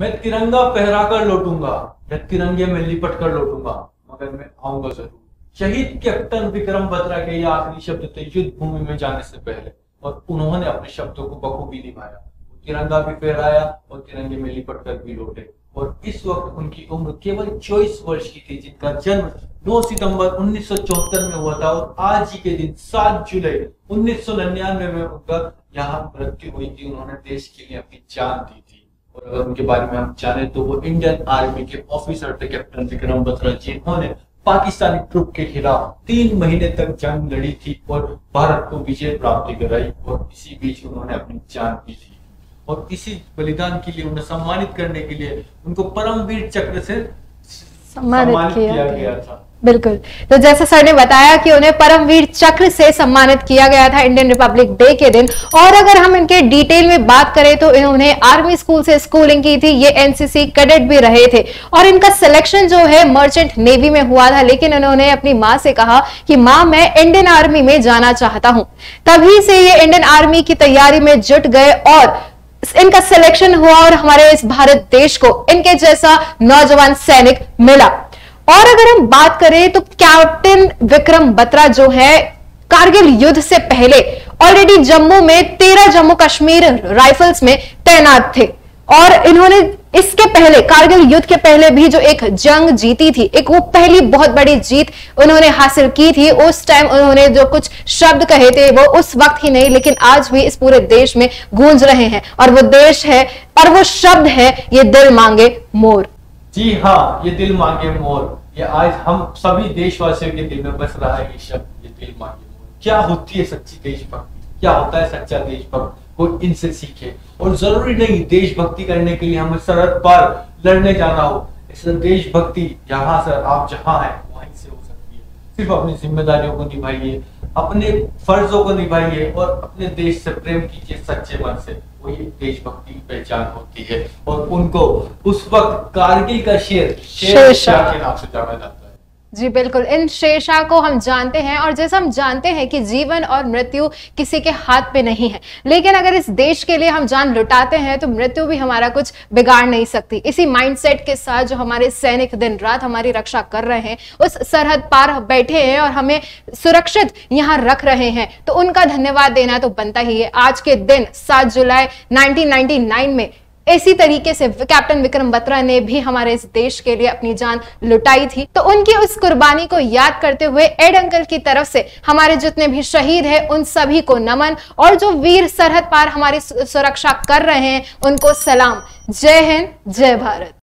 मैं तिरंगा फहरा कर लौटूँगा, या तिरंगे में लिपट कर लौटूँगा, मगर मैं आऊँगा ज़रूर। शहीद कैप्टन विक्रम बत्रा के ये आखिरी शब्द थे युद्ध भूमि में जाने से पहले, और उन्होंने अपने शब्दों को बखूबी निभाया। तिरंगा भी फहराया, और तिरंगे में लिपट कर भी लौटे। और इस वक्त उनकी उम्र केवल चौबीस वर्ष की थी, जिनका जन्म 9 सितंबर उन्नीस सौ चौहत्तर में हुआ था, और आज ही के दिन 7 जुलाई उन्नीस सौ निन्यानवे में उनका यहाँ मृत्यु हुई थी। उन्होंने देश के लिए अपनी जान दी थी। और अगर उनके बारे में हम जाने तो वो इंडियन आर्मी के ऑफिसर थे कैप्टन विक्रम बत्रा जिन्होंने पाकिस्तानी ट्रुप के खिलाफ तीन महीने तक जंग लड़ी थी और भारत को विजय प्राप्ति कराई और इसी बीच उन्होंने अपनी जान दी थी और इसी बलिदान के लिए, उन्हें सम्मानित करने के लिए उनको परमवीर चक्र से सम्मानित किया, किया गया था। बिल्कुल। तो जैसे सर ने बताया कि उन्हें परमवीर चक्र से सम्मानित किया गया था इंडियन रिपब्लिक डे के दिन। और अगर हम इनके डिटेल में बात करें तो इन्होंने आर्मी स्कूल से स्कूलिंग की थी ये एनसीसी कैडेट भी रहे थे। और इनका सिलेक्शन जो है मर्चेंट नेवी में हुआ था लेकिन इन्होंने अपनी माँ से कहा कि माँ मैं इंडियन आर्मी में जाना चाहता हूँ। तभी से ये इंडियन आर्मी की तैयारी में जुट गए और इनका सिलेक्शन हुआ और हमारे इस भारत देश को इनके जैसा नौजवान सैनिक मिला। और अगर हम बात करें तो कैप्टन विक्रम बत्रा जो है, कारगिल युद्ध से पहले ऑलरेडी जम्मू में तेरह जम्मू कश्मीर राइफल्स में तैनात थे। और इन्होंने इसके पहले, कारगिल युद्ध के पहले भी जो एक जंग जीती थी, एक वो पहली बहुत बड़ी जीत उन्होंने हासिल की थी, उस टाइम उन्होंने जो कुछ शब्द कहे थे, वो उस वक्त ही नहीं, लेकिन आज भी इस पूरे देश में गूंज रहे हैं। और वो देश है, और वो शब्द है, ये दिल मांगे मोर। जी हाँ ये दिल मांगे मोर। ये आज हम सभी देशवासियों के दिल में बस रहा है, ये शब्द, ये दिल मांगे मोर। क्या होती है सच्ची देशभक्ति? क्या होता है सच्चा देशभक्त? कोई इनसे सीखे। और ज़रूरी नहीं देशभक्ति करने के लिए हमें सरहद पर लड़ने जाना हो। इससे देशभक्ति जहाँ से आप जहाँ है वहीं से हो सकती है। सिर्फ़ अपनी जिम्मेदारियों को निभाइए अपने फर्जों को निभाइए और अपने देश से प्रेम कीजिए सच्चे मन से। वही देशभक्ति की पहचान होती है। और उनको उस वक्त कारगिल का शेर शेर शाह के नाम से जाना जाता है। जी, बिल्कुल। इन शेरशाह को हम जानते हैं और जैसे हम जानते हैं कि जीवन और मृत्यु किसी के हाथ पे नहीं है, लेकिन अगर इस देश के लिए हम जान लुटाते हैं तो मृत्यु भी हमारा कुछ बिगाड़ नहीं सकती। इसी माइंडसेट के साथ जो हमारे सैनिक दिन रात हमारी रक्षा कर रहे हैं, उस सरहद पार बैठे हैं और हमें सुरक्षित यहाँ रख रहे हैं तो उनका धन्यवाद देना तो बनता ही है। आज के दिन, सात जुलाई नाइनटीन में इसी तरीके से कैप्टन विक्रम बत्रा ने भी हमारे इस देश के लिए अपनी जान लुटाई थी। तो उनकी उस कुर्बानी को याद करते हुए एड अंकल की तरफ़ से हमारे जितने भी शहीद हैं, उन सभी को नमन। और जो वीर सरहद पार हमारी सुरक्षा कर रहे हैं, उनको सलाम। जय हिंद, जय भारत।